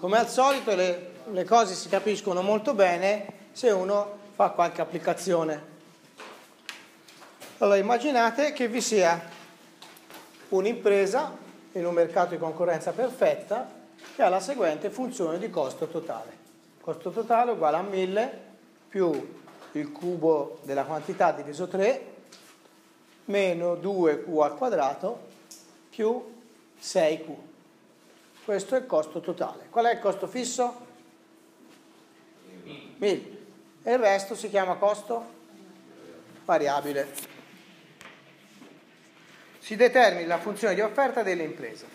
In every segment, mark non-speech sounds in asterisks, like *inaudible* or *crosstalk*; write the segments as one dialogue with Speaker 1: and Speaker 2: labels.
Speaker 1: come al solito le, le cose si capiscono molto bene se uno fa qualche applicazione. Allora immaginate che vi sia un'impresa in un mercato di concorrenza perfetta che ha la seguente funzione di costo totale. Costo totale uguale a 1000 più il cubo della quantità diviso 3 meno 2q al quadrato più 6q. Questo è il costo totale. Qual è il costo fisso? 1000. E il resto si chiama costo variabile. Si determina la funzione di offerta delle imprese.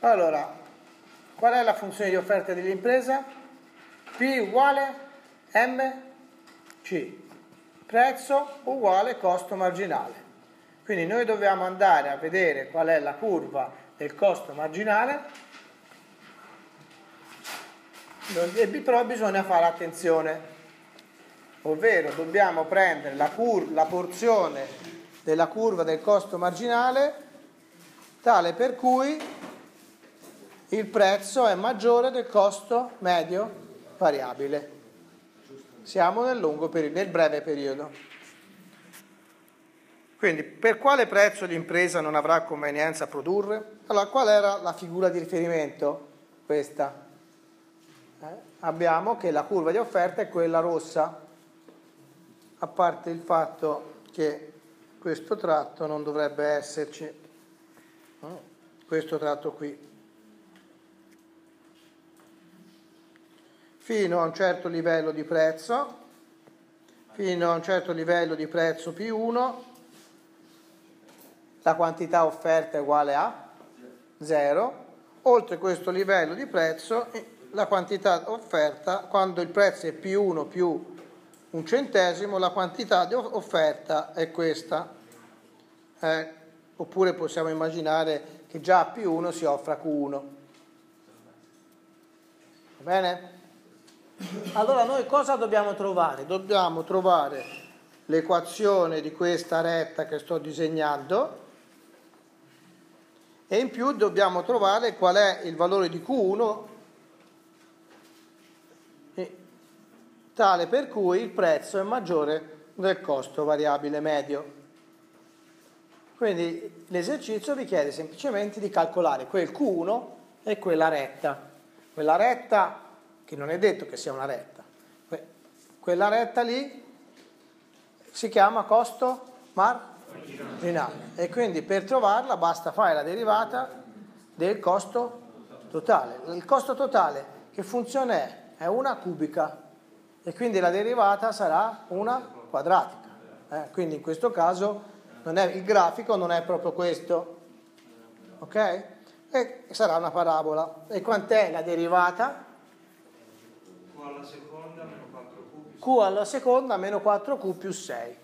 Speaker 1: Allora, qual è la funzione di offerta dell'impresa? P uguale MC, prezzo uguale costo marginale. Quindi noi dobbiamo andare a vedere qual è la curva del costo marginale, però bisogna fare attenzione, ovvero dobbiamo prendere la, cur- la porzione della curva del costo marginale tale per cui il prezzo è maggiore del costo medio variabile. Siamo nel, periodo, nel breve periodo. Quindi per quale prezzo l'impresa non avrà convenienza a produrre? Allora, qual era la figura di riferimento? Questa. Eh? Abbiamo che la curva di offerta è quella rossa, a parte il fatto che questo tratto non dovrebbe esserci, eh? questo tratto qui. fino a un certo livello di prezzo, fino a un certo livello di prezzo più 1, la quantità offerta è uguale a 0, oltre questo livello di prezzo la quantità offerta, quando il prezzo è più 1 più un centesimo, la quantità di offerta è questa. Eh, oppure possiamo immaginare che già a più 1 si offra Q1. Va bene? Allora noi cosa dobbiamo trovare? Dobbiamo trovare l'equazione di questa retta che sto disegnando e in più dobbiamo trovare qual è il valore di Q1 tale per cui il prezzo è maggiore del costo variabile medio. Quindi l'esercizio vi chiede semplicemente di calcolare quel Q1 e quella retta. Quella retta che non è detto che sia una retta. quella retta lì si chiama costo marginale e quindi per trovarla basta fare la derivata del costo totale. Il costo totale che funzione è? È una cubica e quindi la derivata sarà una quadratica. Eh? Quindi in questo caso è, il grafico non è proprio questo, ok? E sarà una parabola. E quant'è la derivata?
Speaker 2: alla seconda meno 4Q.
Speaker 1: Q alla seconda meno 4Q più 6.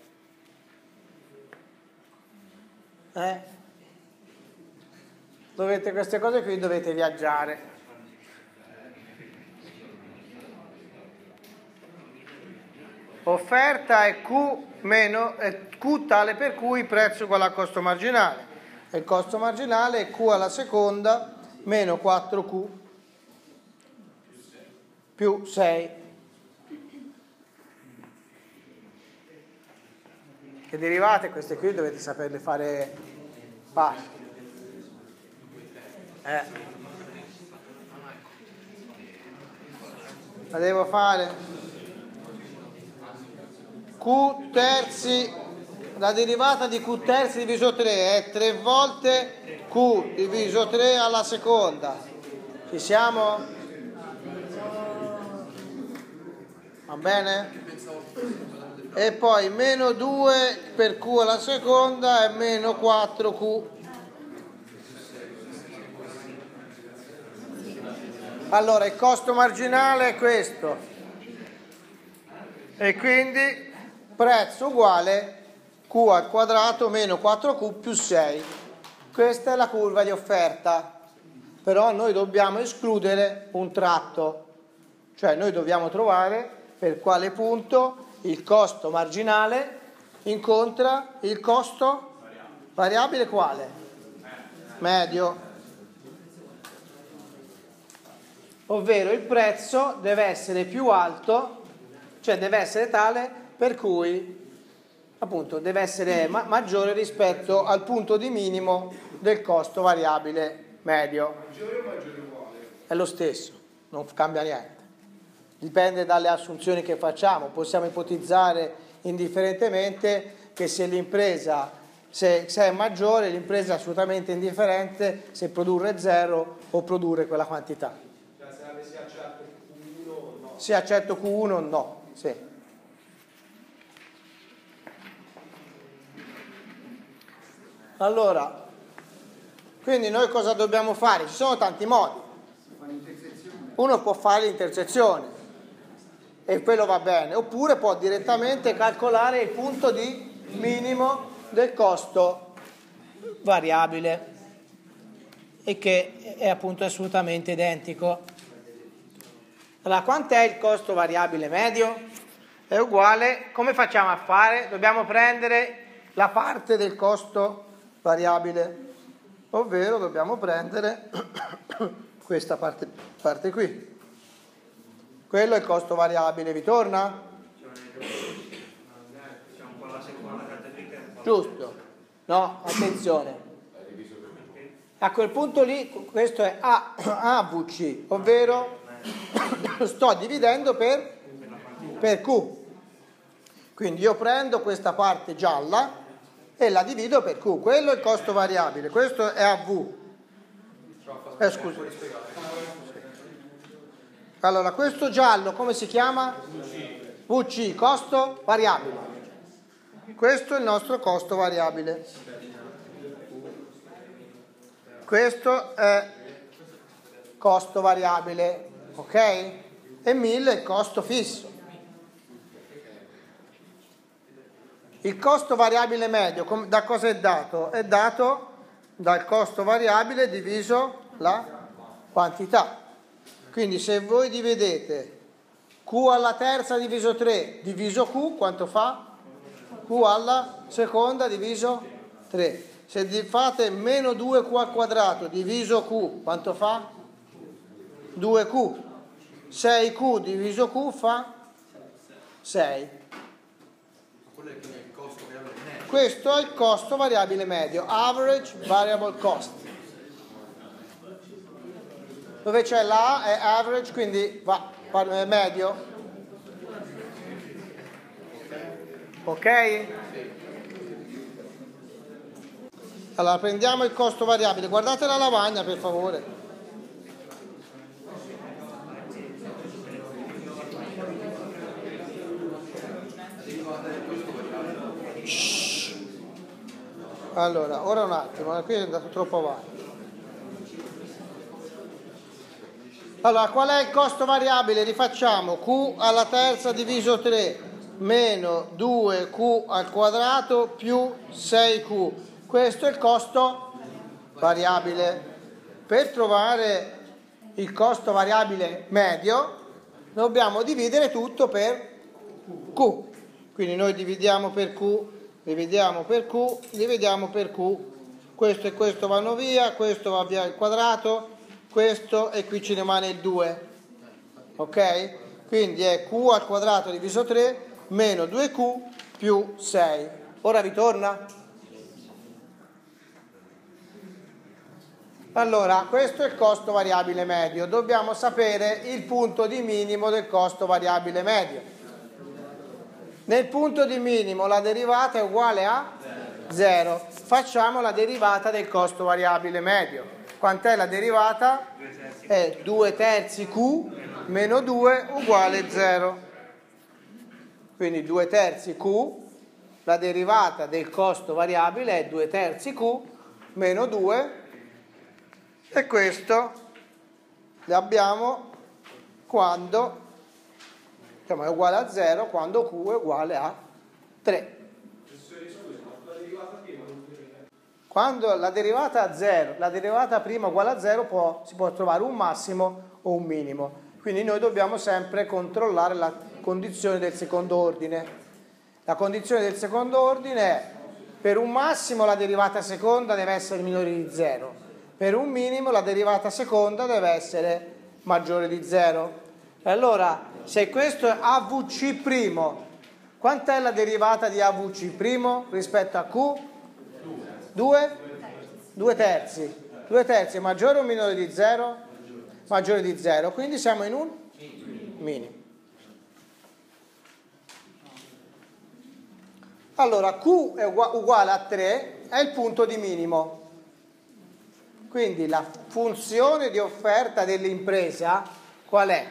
Speaker 1: Eh? Dovete, queste cose qui dovete viaggiare. Offerta è Q, meno, è Q tale per cui prezzo uguale al costo marginale. E il costo marginale è Q alla seconda meno 4Q più 6. Che derivate queste qui dovete saperle fare facili. Eh. La devo fare Q terzi, la derivata di Q terzi diviso 3 è 3 volte Q diviso 3 alla seconda. Ci siamo? va bene? E poi meno 2 per Q alla seconda e meno 4Q. Allora il costo marginale è questo e quindi prezzo uguale Q al quadrato meno 4Q più 6. Questa è la curva di offerta, però noi dobbiamo escludere un tratto, cioè noi dobbiamo trovare per quale punto il costo marginale incontra il costo variabile quale? Medio. ovvero il prezzo deve essere più alto, cioè deve essere tale per cui appunto deve essere ma- maggiore rispetto al punto di minimo del costo variabile medio.
Speaker 3: Maggiore o maggiore uguale?
Speaker 1: È lo stesso, non cambia niente. Dipende dalle assunzioni che facciamo. Possiamo ipotizzare indifferentemente che se l'impresa se, se è maggiore l'impresa è assolutamente indifferente se produrre zero o produrre quella quantità.
Speaker 3: Cioè se accettato Q1 o no?
Speaker 1: Se accetto Q1 o no. Sì. Allora, quindi noi cosa dobbiamo fare? Ci sono tanti modi. Uno può fare l'intersezione e quello va bene, oppure può direttamente calcolare il punto di minimo del costo variabile e che è appunto assolutamente identico. Allora, quant'è il costo variabile medio? È uguale, come facciamo a fare? Dobbiamo prendere la parte del costo variabile, ovvero dobbiamo prendere *coughs* questa parte, parte qui. Quello è il costo variabile, vi torna? Giusto? No, attenzione. A quel punto lì, questo è AVC, ovvero *coughs* sto dividendo per, per Q. Quindi io prendo questa parte gialla e la divido per Q. Quello è il costo variabile, questo è AV. Eh, scusi. Allora, questo giallo come si chiama? VC, costo variabile. Questo è il nostro costo variabile. Questo è costo variabile, ok? E 1000 è costo fisso. Il costo variabile medio da cosa è dato? È dato dal costo variabile diviso la quantità. Quindi se voi dividete Q alla terza diviso 3 diviso Q, quanto fa? Q alla seconda diviso 3. Se fate meno 2Q al quadrato diviso Q, quanto fa? 2Q. 6Q diviso Q fa 6.
Speaker 3: Quello è il costo variabile neto.
Speaker 1: Questo è il costo variabile medio, average variable cost. Dove c'è la A è average, quindi va va- medio. Ok? Allora prendiamo il costo variabile. Guardate la lavagna per favore. Allora, ora un attimo, eh, qui è andato troppo avanti. Allora, qual è il costo variabile? Rifacciamo Q alla terza diviso 3 meno 2Q al quadrato più 6Q. Questo è il costo variabile. Per trovare il costo variabile medio dobbiamo dividere tutto per Q. Quindi noi dividiamo per Q, dividiamo per Q, dividiamo per Q. Questo e questo vanno via, questo va via il quadrato, questo e qui ci rimane il 2. Ok? Quindi è Q al quadrato diviso 3 meno 2Q più 6. Ora ritorna? Allora, questo è il costo variabile medio. Dobbiamo sapere il punto di minimo del costo variabile medio. Nel punto di minimo la derivata è uguale a 0. Facciamo la derivata del costo variabile medio. Quant'è la derivata? È 2 terzi Q meno 2 uguale 0. Quindi 2 terzi Q, la derivata del costo variabile è 2 terzi Q meno 2 e questo l'abbiamo quando diciamo, è uguale a 0 quando Q è uguale a 3. Quando la derivata a 0, la derivata prima uguale a 0 può, si può trovare un massimo o un minimo. Quindi noi dobbiamo sempre controllare la condizione del secondo ordine. La condizione del secondo ordine è per un massimo la derivata seconda deve essere minore di 0, per un minimo la derivata seconda deve essere maggiore di 0. Allora, se questo è AVC', quant'è la derivata di AVC' rispetto a Q? 2? 2 terzi. 2 terzi è maggiore o minore di 0? Maggiore di 0, quindi siamo in un minimo. Allora, Q è uguale a 3, è il punto di minimo. Quindi la funzione di offerta dell'impresa qual è?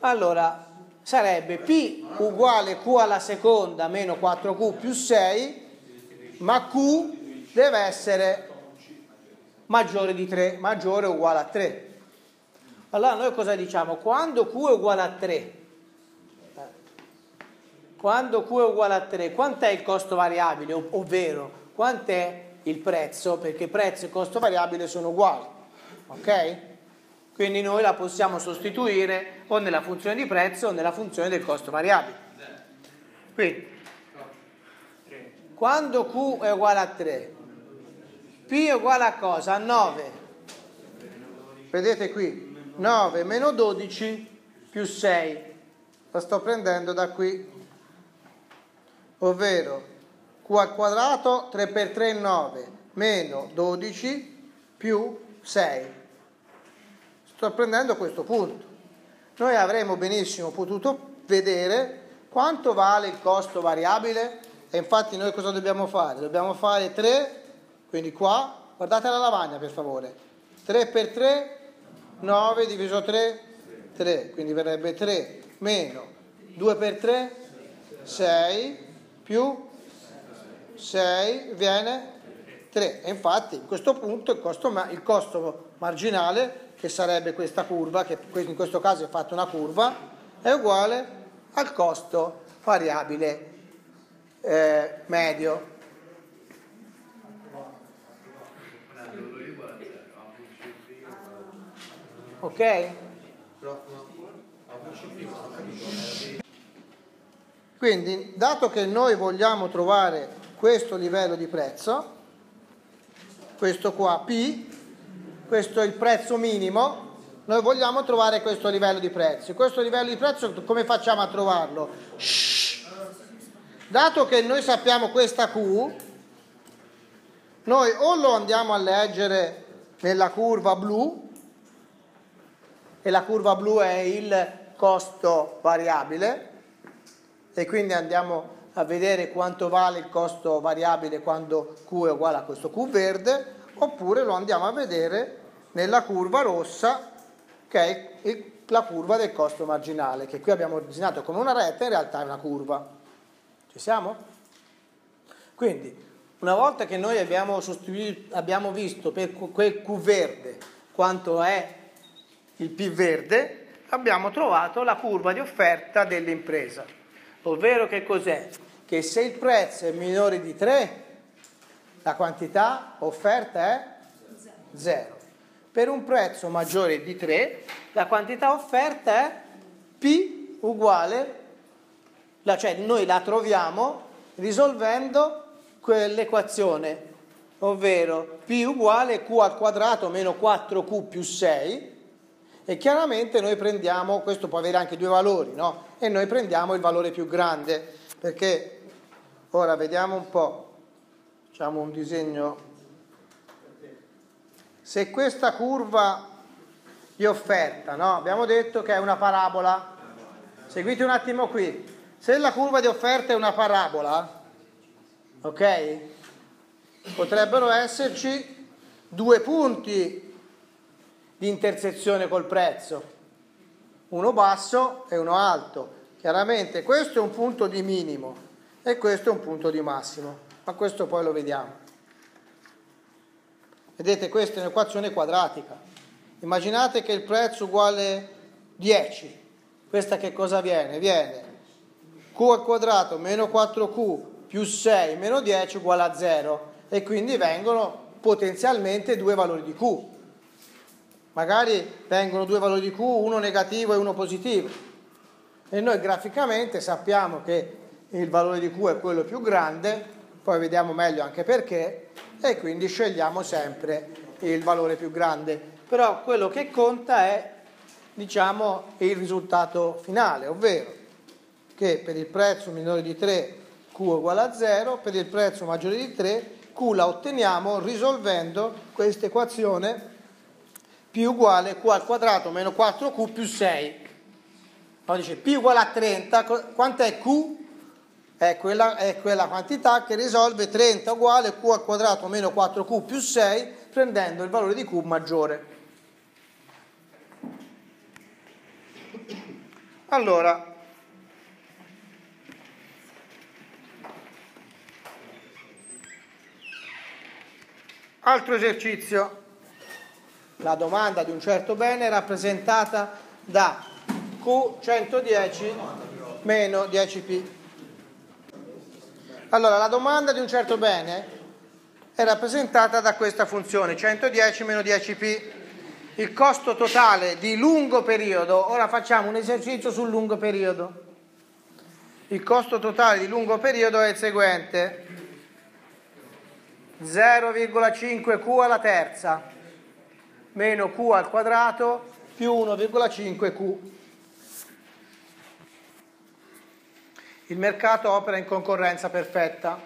Speaker 1: Allora, sarebbe P uguale Q alla seconda meno 4Q più 6, ma Q deve essere maggiore di 3, maggiore o uguale a 3. Allora noi cosa diciamo? Quando Q è uguale a 3, quando Q è uguale a 3, quant'è il costo variabile, ov- ovvero quant'è il prezzo, perché prezzo e costo variabile sono uguali, ok? Quindi noi la possiamo sostituire o nella funzione di prezzo o nella funzione del costo variabile. Quindi, quando Q è uguale a 3, P è uguale a cosa? A 9. Vedete qui, 9 meno 12 più 6. La sto prendendo da qui ovvero q al quadrato 3 per 3 è 9 meno 12 più 6. Sto prendendo questo punto. Noi avremmo benissimo potuto vedere quanto vale il costo variabile e infatti noi cosa dobbiamo fare? Dobbiamo fare 3, quindi qua, guardate la lavagna per favore, 3 per 3, 9 diviso 3, 3, quindi verrebbe 3 meno 2 per 3, 6 più 6 viene 3 e infatti in questo punto il costo, il costo marginale che sarebbe questa curva che in questo caso è fatta una curva è uguale al costo variabile eh, medio ok? Quindi, dato che noi vogliamo trovare questo livello di prezzo, questo qua P, questo è il prezzo minimo, noi vogliamo trovare questo livello di prezzo. Questo livello di prezzo come facciamo a trovarlo? Shhh. Dato che noi sappiamo questa Q, noi o lo andiamo a leggere nella curva blu, e la curva blu è il costo variabile, e quindi andiamo a vedere quanto vale il costo variabile quando Q è uguale a questo Q verde, oppure lo andiamo a vedere nella curva rossa che è la curva del costo marginale, che qui abbiamo disegnato come una retta, in realtà è una curva. Ci siamo? Quindi, una volta che noi abbiamo, abbiamo visto per quel Q verde quanto è il P verde, abbiamo trovato la curva di offerta dell'impresa ovvero che cos'è? Che se il prezzo è minore di 3, la quantità offerta è 0. Per un prezzo maggiore di 3, la quantità offerta è P uguale, cioè noi la troviamo risolvendo quell'equazione, ovvero P uguale Q al quadrato meno 4Q più 6, e chiaramente noi prendiamo, questo può avere anche due valori, no? E noi prendiamo il valore più grande, perché ora vediamo un po', facciamo un disegno. Se questa curva di offerta, no? Abbiamo detto che è una parabola. Seguite un attimo qui. Se la curva di offerta è una parabola, ok? Potrebbero esserci due punti di intersezione col prezzo, uno basso e uno alto. Chiaramente questo è un punto di minimo e questo è un punto di massimo, ma questo poi lo vediamo. Vedete, questa è un'equazione quadratica. Immaginate che il prezzo uguale 10. Questa che cosa viene? Viene q al quadrato meno 4q più 6 meno 10 uguale a 0 e quindi vengono potenzialmente due valori di q magari vengono due valori di Q, uno negativo e uno positivo. E noi graficamente sappiamo che il valore di Q è quello più grande, poi vediamo meglio anche perché, e quindi scegliamo sempre il valore più grande, però quello che conta è diciamo, il risultato finale, ovvero che per il prezzo minore di 3 Q uguale a 0, per il prezzo maggiore di 3 Q la otteniamo risolvendo questa equazione P uguale Q al quadrato meno 4Q più 6. Allora dice P uguale a 30, quant'è Q? È quella, è quella quantità che risolve 30 uguale Q al quadrato meno 4Q più 6 prendendo il valore di Q maggiore. Allora, altro esercizio. La domanda di un certo bene è rappresentata da Q110 meno 10P. Allora, la domanda di un certo bene è rappresentata da questa funzione, 110 meno 10P il costo totale di lungo periodo, ora facciamo un esercizio sul lungo periodo. Il costo totale di lungo periodo è il seguente, 0,5 Q alla terza meno Q al quadrato più 1,5 Q. Il mercato opera in concorrenza perfetta.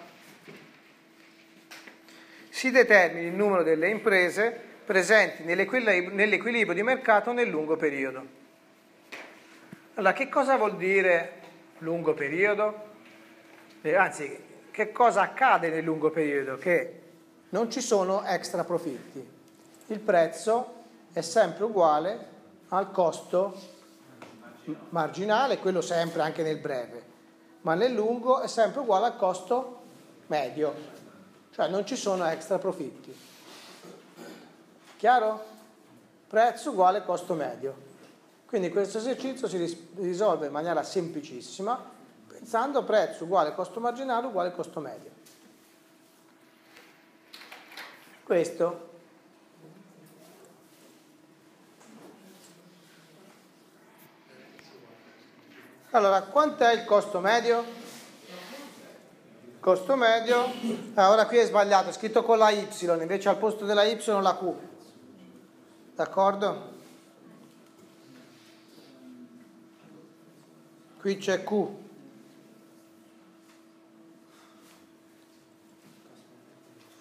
Speaker 1: Si determina il numero delle imprese presenti nell'equilibrio di mercato nel lungo periodo. Allora, che cosa vuol dire lungo periodo? Eh, anzi, che cosa accade nel lungo periodo? Che non ci sono extra profitti. Il prezzo è sempre uguale al costo marginale, quello sempre anche nel breve, ma nel lungo è sempre uguale al costo medio, cioè non ci sono extra profitti. Chiaro? Prezzo uguale costo medio. Quindi questo esercizio si risolve in maniera semplicissima pensando prezzo uguale costo marginale uguale costo medio. Questo. Allora, quant'è il costo medio? Costo medio, ah, ora qui è sbagliato, è scritto con la Y, invece al posto della Y la Q. D'accordo? Qui c'è Q.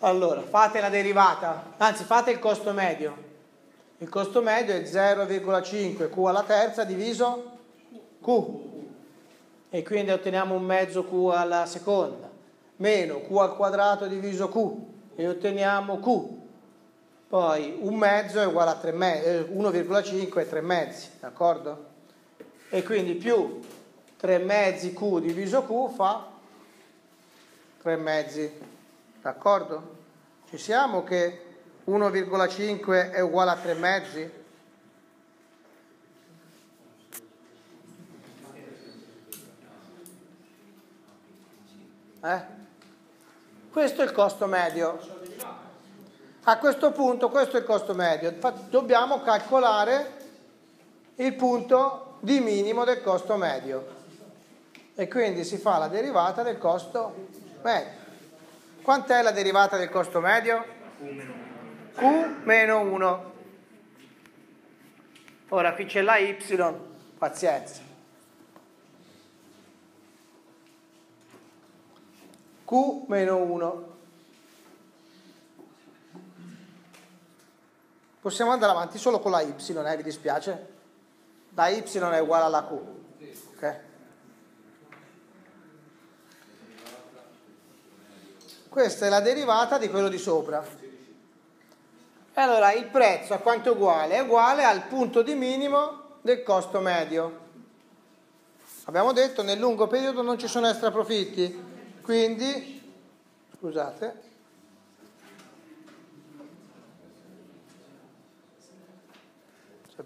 Speaker 1: Allora, fate la derivata, anzi fate il costo medio. Il costo medio è 0,5 Q alla terza diviso Q. E quindi otteniamo un mezzo Q alla seconda. Meno Q al quadrato diviso Q. E otteniamo Q poi un mezzo è uguale a 3 mezzi, 1,5 è 3 mezzi, d'accordo? E quindi più 3 mezzi Q diviso Q fa 3 mezzi, d'accordo? Ci siamo che 1,5 è uguale a 3 mezzi? Eh? Questo è il costo medio. A questo punto questo è il costo medio, dobbiamo calcolare il punto di minimo del costo medio e quindi si fa la derivata del costo medio. Quant'è la derivata del costo medio? Q meno 1. Ora qui c'è la y, pazienza. Q meno 1. Possiamo andare avanti solo con la y, eh, vi dispiace? La y è uguale alla q. Okay? Questa è la derivata di quello di sopra. E allora il prezzo a quanto è uguale? È uguale al punto di minimo del costo medio. Abbiamo detto nel lungo periodo non ci sono extra profitti, quindi, scusate,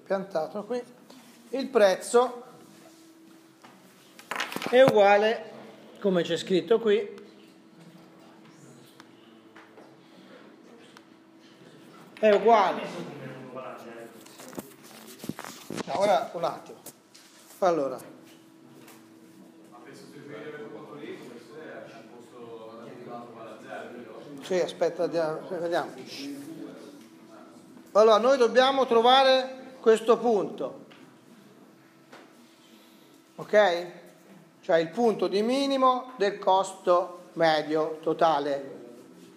Speaker 1: piantato qui, il prezzo è uguale, come c'è scritto qui, è uguale. Ora un attimo. Allora. Sì, aspetta, vediamo. Allora, noi dobbiamo trovare questo punto, ok? Cioè il punto di minimo del costo medio totale,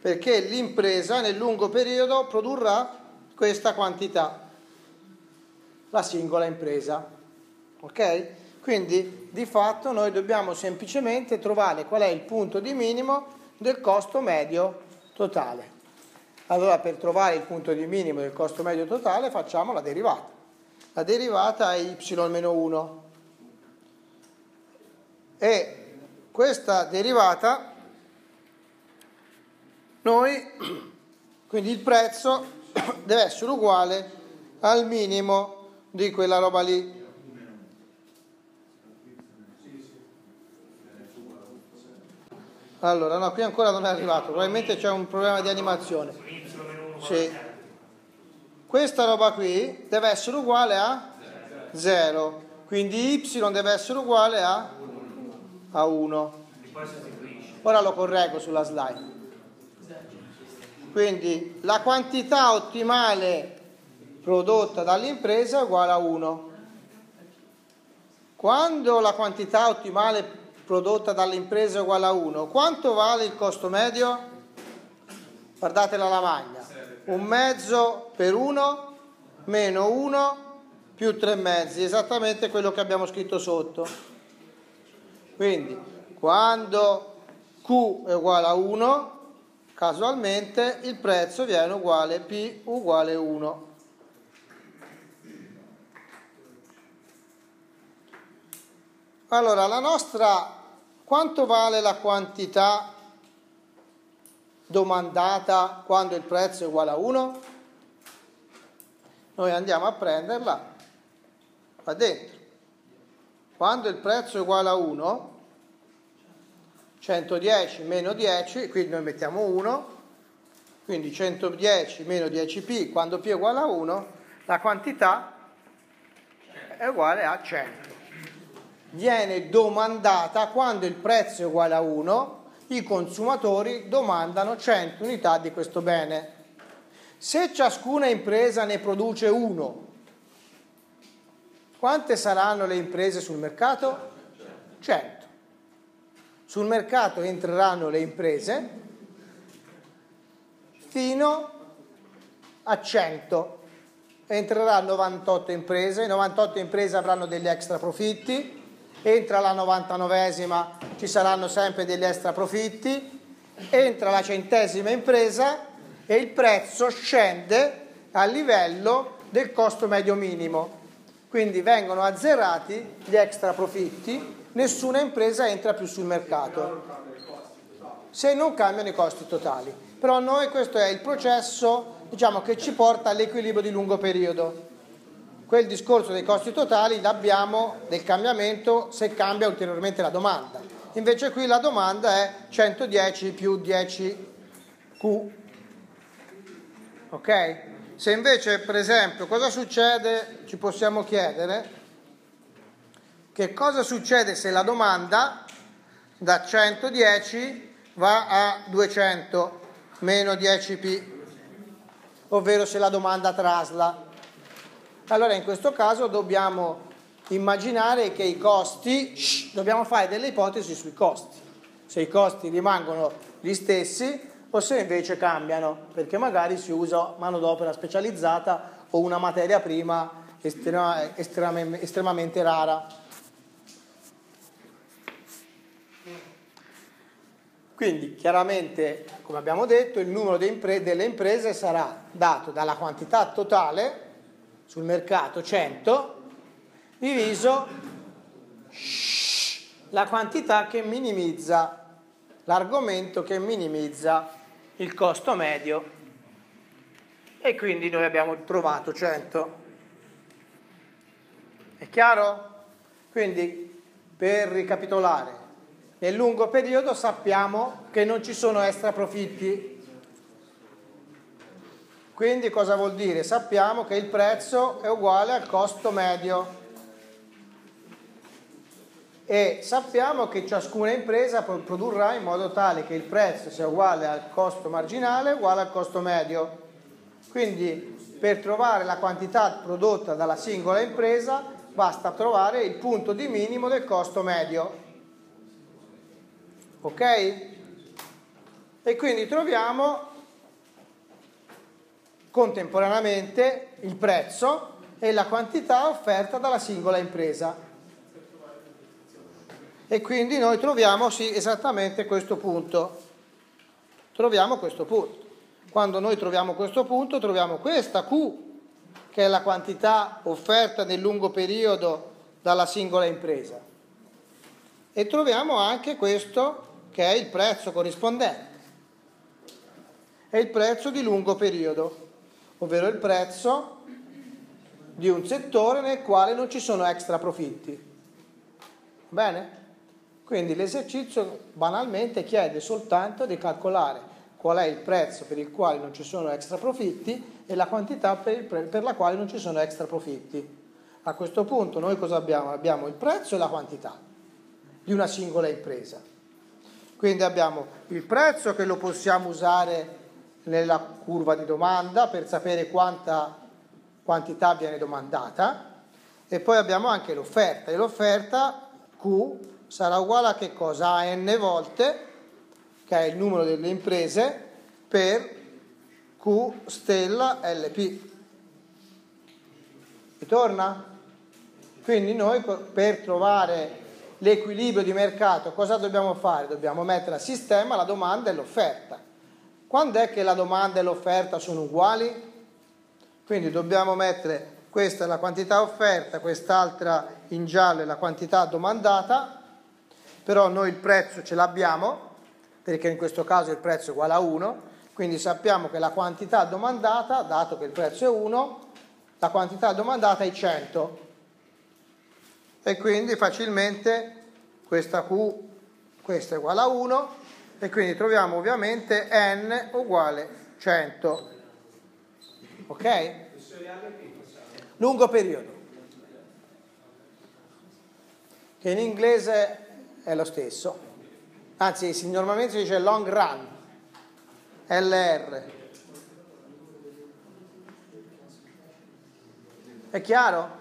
Speaker 1: perché l'impresa nel lungo periodo produrrà questa quantità, la singola impresa, ok? Quindi di fatto noi dobbiamo semplicemente trovare qual è il punto di minimo del costo medio totale. Allora per trovare il punto di minimo del costo medio totale facciamo la derivata. La derivata è y-1 e questa derivata noi, quindi il prezzo *coughs* deve essere uguale al minimo di quella roba lì. Allora, no, qui ancora non è arrivato, probabilmente c'è un problema di animazione. Sì. Questa roba qui deve essere uguale a 0, quindi y deve essere uguale a, a 1. Ora lo correggo sulla slide. Quindi la quantità ottimale prodotta dall'impresa è uguale a 1. Quando la quantità ottimale prodotta dall'impresa uguale a 1. Quanto vale il costo medio? Guardate la lavagna. Un mezzo per 1 meno 1 più 3 mezzi, esattamente quello che abbiamo scritto sotto. Quindi, quando Q è uguale a 1, casualmente il prezzo viene uguale P uguale 1. Allora, la nostra quanto vale la quantità domandata quando il prezzo è uguale a 1? Noi andiamo a prenderla qua dentro. Quando il prezzo è uguale a 1, 110 meno 10, quindi noi mettiamo 1, quindi 110 meno 10p, quando p è uguale a 1, la quantità è uguale a 100 viene domandata quando il prezzo è uguale a 1, i consumatori domandano 100 unità di questo bene. Se ciascuna impresa ne produce uno, quante saranno le imprese sul mercato? 100. Sul mercato entreranno le imprese fino a 100. Entreranno 98 imprese, 98 imprese avranno degli extra profitti, entra la 99esima ci saranno sempre degli extra profitti, entra la centesima impresa e il prezzo scende a livello del costo medio minimo. Quindi vengono azzerati gli extra profitti, nessuna impresa entra più sul mercato se non cambiano i costi totali. Però noi questo è il processo diciamo, che ci porta all'equilibrio di lungo periodo quel discorso dei costi totali l'abbiamo del cambiamento se cambia ulteriormente la domanda. Invece qui la domanda è 110 più 10Q. Ok? Se invece, per esempio, cosa succede, ci possiamo chiedere, che cosa succede se la domanda da 110 va a 200 meno 10p, ovvero se la domanda trasla. Allora in questo caso dobbiamo immaginare che i costi, shh, dobbiamo fare delle ipotesi sui costi, se i costi rimangono gli stessi o se invece cambiano, perché magari si usa manodopera specializzata o una materia prima estrema, estremamente, estremamente rara. Quindi chiaramente, come abbiamo detto, il numero delle imprese sarà dato dalla quantità totale sul mercato 100 diviso la quantità che minimizza l'argomento che minimizza il costo medio. E quindi noi abbiamo trovato 100 è chiaro? quindi per ricapitolare nel lungo periodo sappiamo che non ci sono extra profitti quindi cosa vuol dire? Sappiamo che il prezzo è uguale al costo medio e sappiamo che ciascuna impresa produrrà in modo tale che il prezzo sia uguale al costo marginale uguale al costo medio. Quindi per trovare la quantità prodotta dalla singola impresa basta trovare il punto di minimo del costo medio. Ok? E quindi troviamo contemporaneamente il prezzo e la quantità offerta dalla singola impresa. E quindi noi troviamo sì, esattamente questo punto. Troviamo questo punto. Quando noi troviamo questo punto, troviamo questa Q, che è la quantità offerta nel lungo periodo dalla singola impresa. E troviamo anche questo, che è il prezzo corrispondente. È il prezzo di lungo periodo, ovvero il prezzo di un settore nel quale non ci sono extra profitti. Bene? Quindi l'esercizio banalmente chiede soltanto di calcolare qual è il prezzo per il quale non ci sono extra profitti e la quantità per, per, la quale non ci sono extra profitti. A questo punto noi cosa abbiamo? Abbiamo il prezzo e la quantità di una singola impresa. Quindi abbiamo il prezzo che lo possiamo usare nella curva di domanda per sapere quanta quantità viene domandata e poi abbiamo anche l'offerta e l'offerta Q sarà uguale a che cosa? A n volte che è il numero delle imprese, per Q stella LP. Ritorna? Quindi noi per trovare l'equilibrio di mercato cosa dobbiamo fare? Dobbiamo mettere a sistema la domanda e l'offerta. Quando è che la domanda e l'offerta sono uguali? Quindi dobbiamo mettere questa è la quantità offerta, quest'altra in giallo è la quantità domandata, però noi il prezzo ce l'abbiamo, perché in questo caso il prezzo è uguale a 1, quindi sappiamo che la quantità domandata, dato che il prezzo è 1, la quantità domandata è 100 e quindi facilmente questa Q, questa è uguale a 1 e quindi troviamo ovviamente n uguale 100. Ok? Lungo periodo, che in inglese è lo stesso anzi normalmente si dice long run, LR. È chiaro?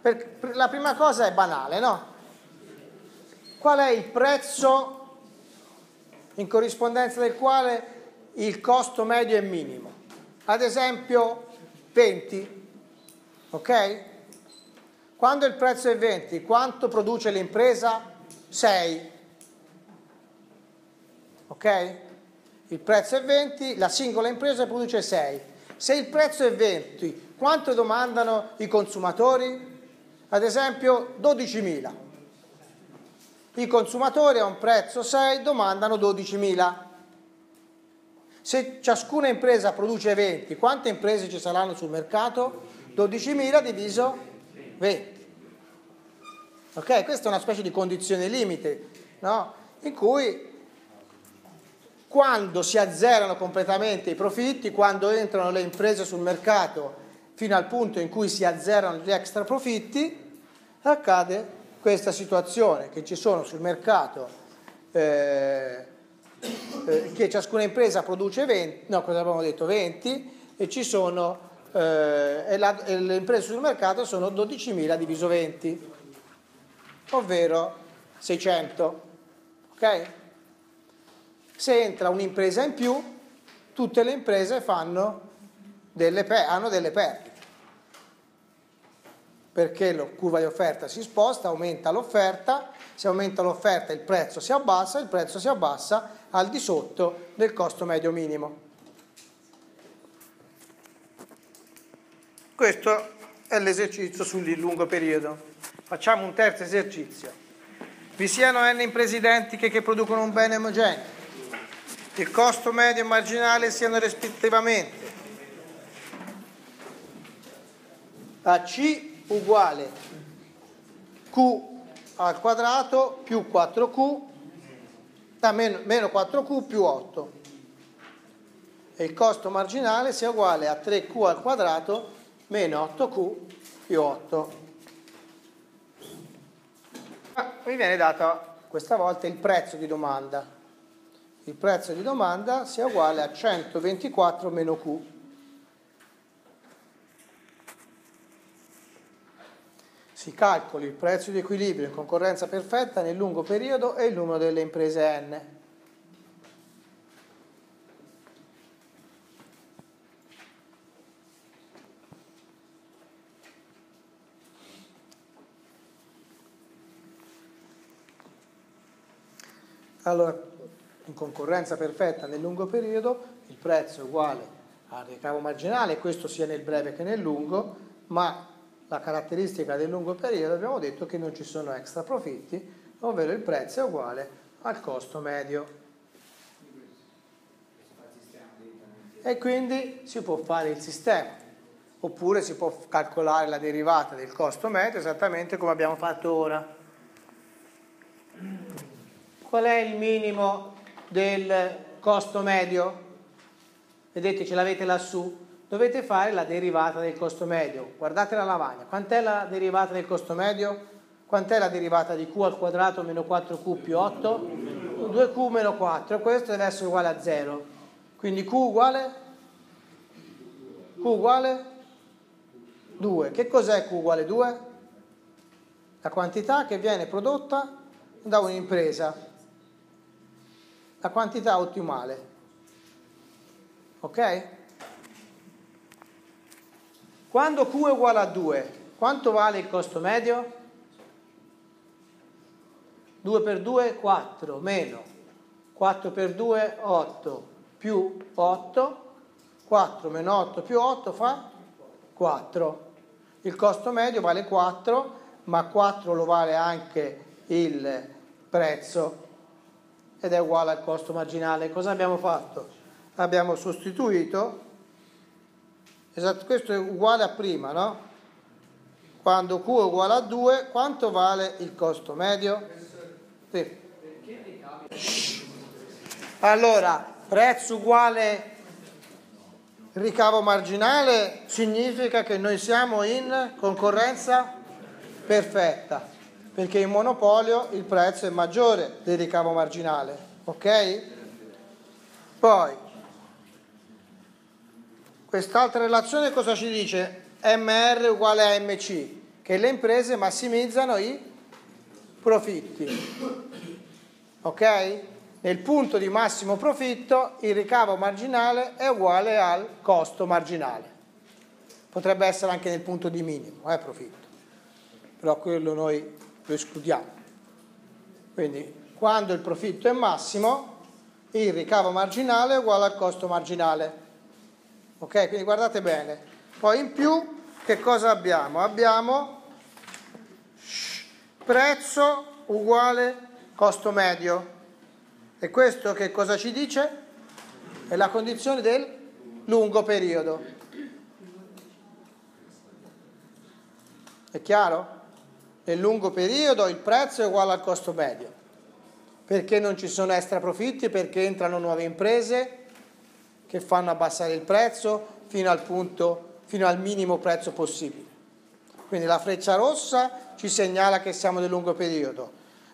Speaker 1: Per, per, la prima cosa è banale, no? Qual è il prezzo in corrispondenza del quale il costo medio è minimo? Ad esempio 20, ok? Quando il prezzo è 20, quanto produce l'impresa? 6 ok? Il prezzo è 20, la singola impresa produce 6. Se il prezzo è 20, quanto domandano i consumatori? Ad esempio 12.000. I consumatori a un prezzo 6 domandano 12.000. Se ciascuna impresa produce 20, quante imprese ci saranno sul mercato? 12.000 diviso 20. Ok? Questa è una specie di condizione limite, no? In cui quando si azzerano completamente i profitti, quando entrano le imprese sul mercato fino al punto in cui si azzerano gli extra profitti, accade questa situazione che ci sono sul mercato eh, eh, che ciascuna impresa produce 20, no cosa abbiamo detto 20 e ci sono eh, e, la, e le imprese sul mercato sono 12.000 diviso 20 ovvero 600 ok? Se entra un'impresa in più, tutte le imprese delle, hanno delle perdite. Perché la curva di offerta si sposta, aumenta l'offerta, se aumenta l'offerta il prezzo si abbassa, il prezzo si abbassa al di sotto del costo medio minimo. Questo è l'esercizio sul lungo periodo. Facciamo un terzo esercizio. Vi siano n imprese identiche che producono un bene omogeneo il costo medio e marginale siano rispettivamente a C uguale Q al quadrato più 4Q a meno, meno 4Q più 8 e il costo marginale sia uguale a 3Q al quadrato meno 8Q più 8. Mi viene dato questa volta il prezzo di domanda il prezzo di domanda sia uguale a 124 meno Q. si calcoli il prezzo di equilibrio in concorrenza perfetta nel lungo periodo e il numero delle imprese n. Allora, in concorrenza perfetta nel lungo periodo, il prezzo è uguale al ricavo marginale, questo sia nel breve che nel lungo, ma la caratteristica del lungo periodo abbiamo detto che non ci sono extra profitti, ovvero il prezzo è uguale al costo medio. E quindi si può fare il sistema, oppure si può calcolare la derivata del costo medio esattamente come abbiamo fatto ora. Qual è il minimo del costo medio? Vedete, ce l'avete lassù. Dovete fare la derivata del costo medio. Guardate la lavagna. Quant'è la derivata del costo medio? Quant'è la derivata di q al quadrato meno 4q più 8? 2q meno 4. Questo deve essere uguale a 0. Quindi q uguale? q uguale? 2. Che cos'è q uguale 2? La quantità che viene prodotta da un'impresa la quantità ottimale. Ok? Quando Q è uguale a 2, quanto vale il costo medio? 2 per 2 4 meno 4 per 2 8 più 8 4 meno 8 più 8 fa 4 il costo medio vale 4 ma 4 lo vale anche il prezzo ed è uguale al costo marginale. Cosa abbiamo fatto? Abbiamo sostituito, esatto, questo è uguale a prima, no? Quando Q è uguale a 2, quanto vale il costo medio? Sì. Allora, prezzo uguale ricavo marginale significa che noi siamo in concorrenza perfetta perché in monopolio il prezzo è maggiore del ricavo marginale, ok? Poi, quest'altra relazione cosa ci dice? MR uguale a MC, che le imprese massimizzano i profitti, ok? Nel punto di massimo profitto il ricavo marginale è uguale al costo marginale. Potrebbe essere anche nel punto di minimo, eh, profitto. Però quello noi lo escludiamo. Quindi quando il profitto è massimo, il ricavo marginale è uguale al costo marginale. Ok? Quindi guardate bene. Poi in più che cosa abbiamo? Abbiamo prezzo uguale costo medio. E questo che cosa ci dice? È la condizione del lungo periodo. È chiaro? nel lungo periodo il prezzo è uguale al costo medio, perché non ci sono extra profitti, perché entrano nuove imprese che fanno abbassare il prezzo fino al, punto, fino al minimo prezzo possibile. Quindi la freccia rossa ci segnala che siamo nel lungo periodo,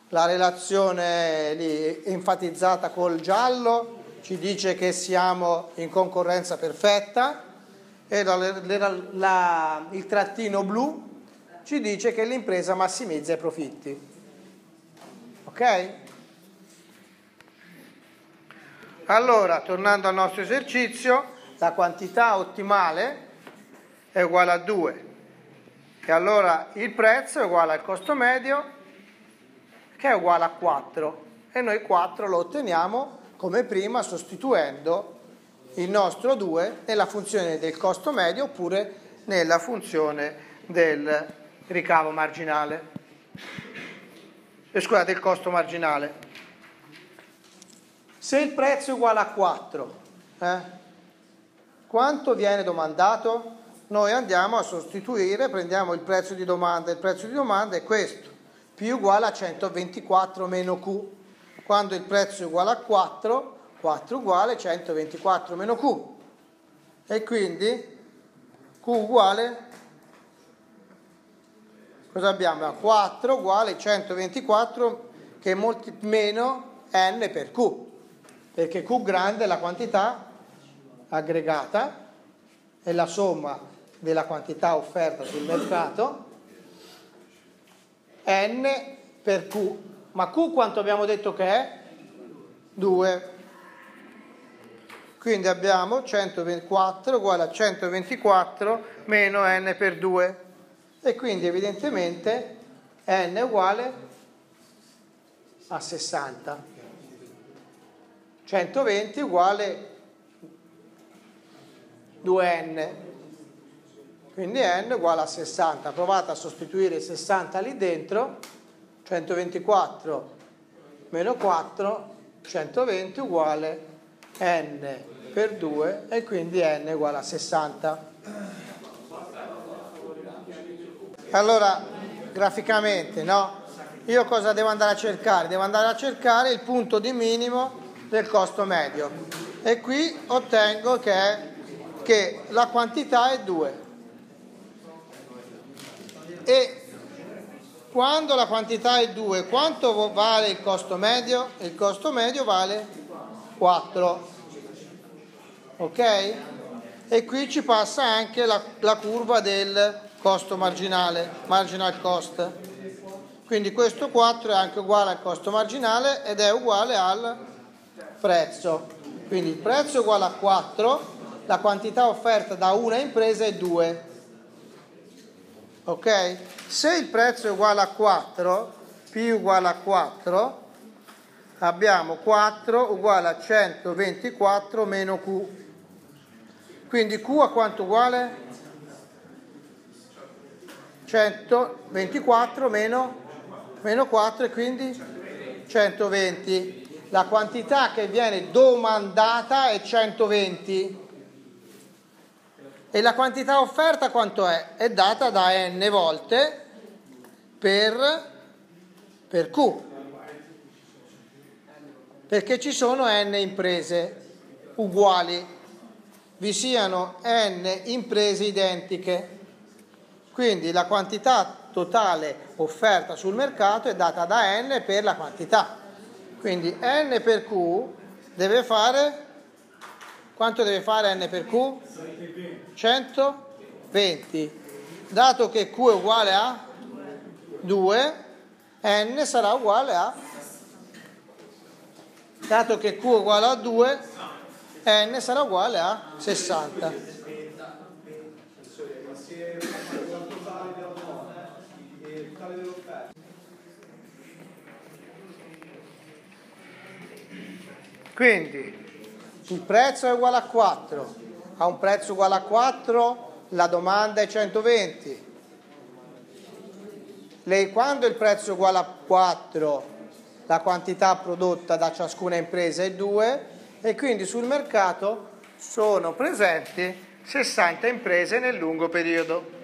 Speaker 1: la relazione lì enfatizzata col giallo ci dice che siamo in concorrenza perfetta e la, la, la, il trattino blu ci dice che l'impresa massimizza i profitti. Ok? Allora, tornando al nostro esercizio, la quantità ottimale è uguale a 2 e allora il prezzo è uguale al costo medio che è uguale a 4 e noi 4 lo otteniamo come prima sostituendo il nostro 2 nella funzione del costo medio oppure nella funzione del ricavo marginale, scusate, il costo marginale. Se il prezzo è uguale a 4, eh, quanto viene domandato? Noi andiamo a sostituire, prendiamo il prezzo di domanda, il prezzo di domanda è questo, P uguale a 124 meno Q. Quando il prezzo è uguale a 4, 4 uguale 124 meno Q. E quindi Q uguale cosa abbiamo? 4 uguale 124 che è molto meno n per q, perché q grande è la quantità aggregata, è la somma della quantità offerta sul mercato n per q. Ma q quanto abbiamo detto che è? 2. Quindi abbiamo 124 uguale a 124 meno n per 2. E quindi evidentemente n è uguale a 60. 120 uguale 2n. Quindi n uguale a 60. Provate a sostituire 60 lì dentro. 124 meno 4, 120 uguale n per 2 e quindi n uguale a 60. Allora, graficamente, no? Io cosa devo andare a cercare? Devo andare a cercare il punto di minimo del costo medio e qui ottengo che, che la quantità è 2 e quando la quantità è 2 quanto vale il costo medio? Il costo medio vale 4 ok? E qui ci passa anche la, la curva del costo marginale, marginal cost. Quindi questo 4 è anche uguale al costo marginale ed è uguale al prezzo. Quindi il prezzo è uguale a 4, la quantità offerta da una impresa è 2. Ok? Se il prezzo è uguale a 4, P uguale a 4, abbiamo 4 uguale a 124 meno Q. Quindi Q a quanto uguale? 124 meno, meno 4 e quindi 120. La quantità che viene domandata è 120. E la quantità offerta quanto è? È data da n volte per, per Q. Perché ci sono n imprese uguali vi siano n imprese identiche. Quindi la quantità totale offerta sul mercato è data da n per la quantità. Quindi n per q deve fare quanto deve fare n per q? 120. Dato che q è uguale a 2, n sarà uguale a dato che q è uguale a 2 n sarà uguale a 60. Quindi il prezzo è uguale a 4, a un prezzo uguale a 4 la domanda è 120. Lei, quando il prezzo è uguale a 4 la quantità prodotta da ciascuna impresa è 2 e quindi sul mercato sono presenti 60 imprese nel lungo periodo.